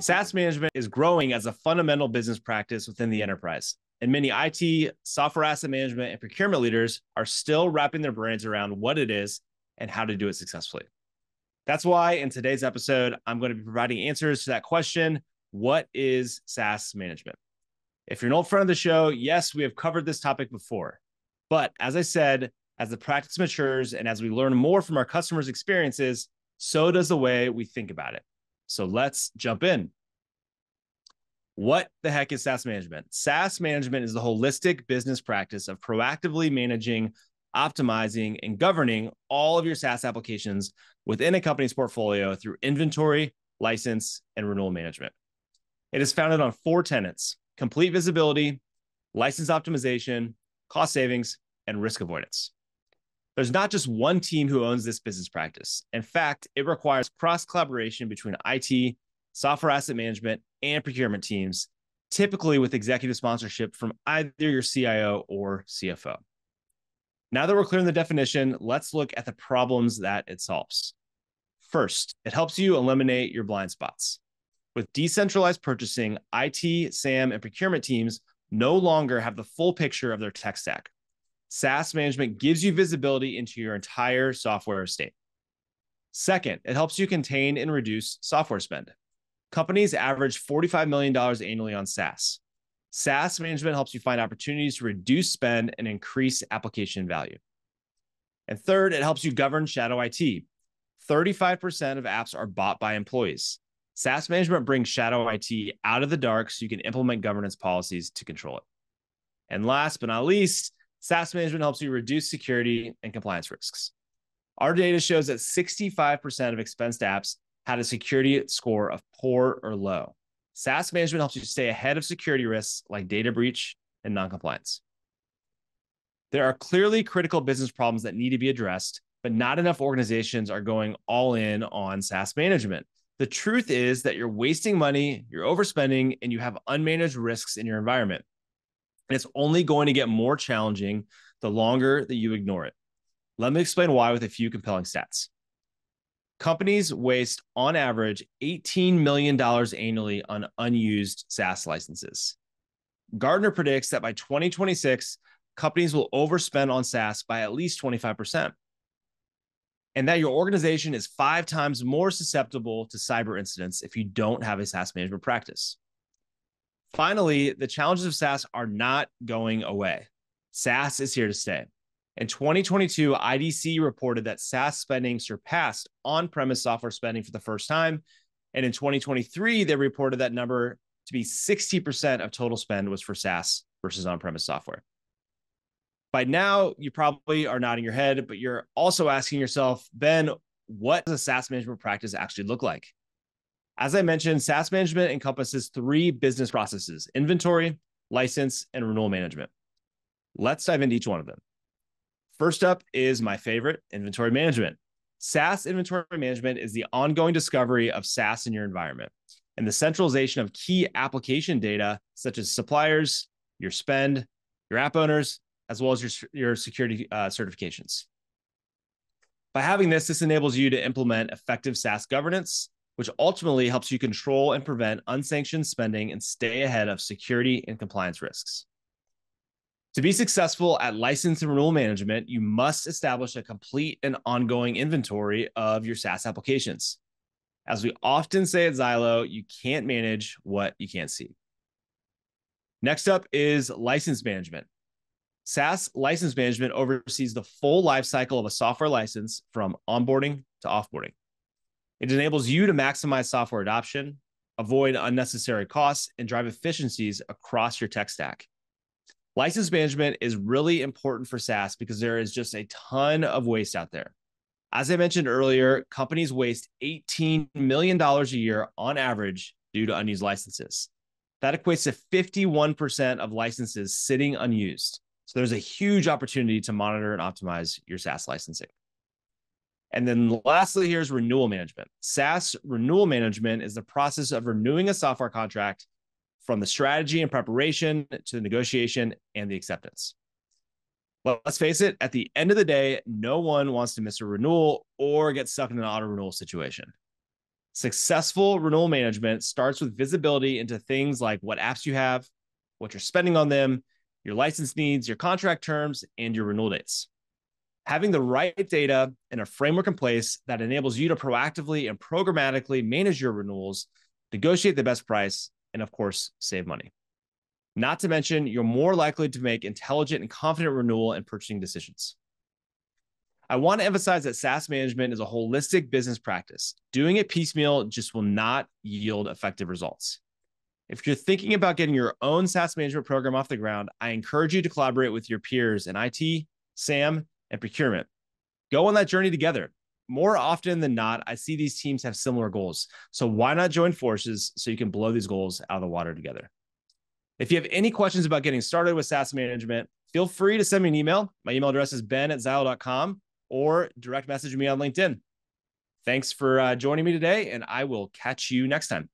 SaaS management is growing as a fundamental business practice within the enterprise, and many IT, software asset management, and procurement leaders are still wrapping their brains around what it is and how to do it successfully. That's why in today's episode, I'm going to be providing answers to that question What is SaaS management? If you're an old friend of the show, yes, we have covered this topic before. But as I said, as the practice matures and as we learn more from our customers' experiences, so does the way we think about it. So let's jump in. What the heck is SaaS management? SaaS management is the holistic business practice of proactively managing, optimizing, and governing all of your SaaS applications within a company's portfolio through inventory, license, and renewal management. It is founded on four tenets complete visibility, license optimization, cost savings, and risk avoidance. There's not just one team who owns this business practice. In fact, it requires cross collaboration between IT, software asset management, and procurement teams, typically with executive sponsorship from either your CIO or CFO. Now that we're clear on the definition, let's look at the problems that it solves. First, it helps you eliminate your blind spots. With decentralized purchasing, IT, SAM, and procurement teams no longer have the full picture of their tech stack. SaaS management gives you visibility into your entire software estate. Second, it helps you contain and reduce software spend. Companies average $45 million annually on SaaS. SaaS management helps you find opportunities to reduce spend and increase application value. And third, it helps you govern shadow IT. 35% of apps are bought by employees. SaaS management brings shadow IT out of the dark so you can implement governance policies to control it. And last but not least, SaaS management helps you reduce security and compliance risks. Our data shows that 65% of expensed apps had a security score of poor or low. SaaS management helps you stay ahead of security risks like data breach and noncompliance. There are clearly critical business problems that need to be addressed, but not enough organizations are going all in on SaaS management. The truth is that you're wasting money, you're overspending, and you have unmanaged risks in your environment. And it's only going to get more challenging the longer that you ignore it. Let me explain why with a few compelling stats. Companies waste on average $18 million annually on unused SaaS licenses. Gartner predicts that by 2026, companies will overspend on SaaS by at least 25%. And that your organization is five times more susceptible to cyber incidents if you don't have a SaaS management practice. Finally, the challenges of SaaS are not going away. SaaS is here to stay. In 2022, IDC reported that SaaS spending surpassed on premise software spending for the first time. And in 2023, they reported that number to be 60% of total spend was for SaaS versus on premise software. By now, you probably are nodding your head, but you're also asking yourself, Ben, what does a SaaS management practice actually look like? As I mentioned, SaaS management encompasses three business processes inventory, license, and renewal management. Let's dive into each one of them. First up is my favorite inventory management. SaaS inventory management is the ongoing discovery of SaaS in your environment and the centralization of key application data such as suppliers, your spend, your app owners, as well as your, your security uh, certifications. By having this, this enables you to implement effective SaaS governance, which ultimately helps you control and prevent unsanctioned spending and stay ahead of security and compliance risks. To be successful at license and renewal management, you must establish a complete and ongoing inventory of your SaaS applications. As we often say at Zylo, you can't manage what you can't see. Next up is license management. SaaS license management oversees the full lifecycle of a software license from onboarding to offboarding. It enables you to maximize software adoption, avoid unnecessary costs, and drive efficiencies across your tech stack. License management is really important for SaaS because there is just a ton of waste out there. As I mentioned earlier, companies waste $18 million a year on average due to unused licenses. That equates to 51% of licenses sitting unused. So there's a huge opportunity to monitor and optimize your SaaS licensing. And then lastly, here's renewal management. SaaS renewal management is the process of renewing a software contract from the strategy and preparation to the negotiation and the acceptance. Well, let's face it, at the end of the day, no one wants to miss a renewal or get stuck in an auto renewal situation. Successful renewal management starts with visibility into things like what apps you have, what you're spending on them, your license needs, your contract terms, and your renewal dates. Having the right data and a framework in place that enables you to proactively and programmatically manage your renewals, negotiate the best price, and of course, save money. Not to mention, you're more likely to make intelligent and confident renewal and purchasing decisions. I want to emphasize that SaaS management is a holistic business practice. Doing it piecemeal just will not yield effective results. If you're thinking about getting your own SaaS management program off the ground, I encourage you to collaborate with your peers in IT, SAM, and procurement. Go on that journey together. More often than not, I see these teams have similar goals. So why not join forces so you can blow these goals out of the water together? If you have any questions about getting started with SaaS management, feel free to send me an email. My email address is ben at zylo.com or direct message me on LinkedIn. Thanks for uh, joining me today, and I will catch you next time.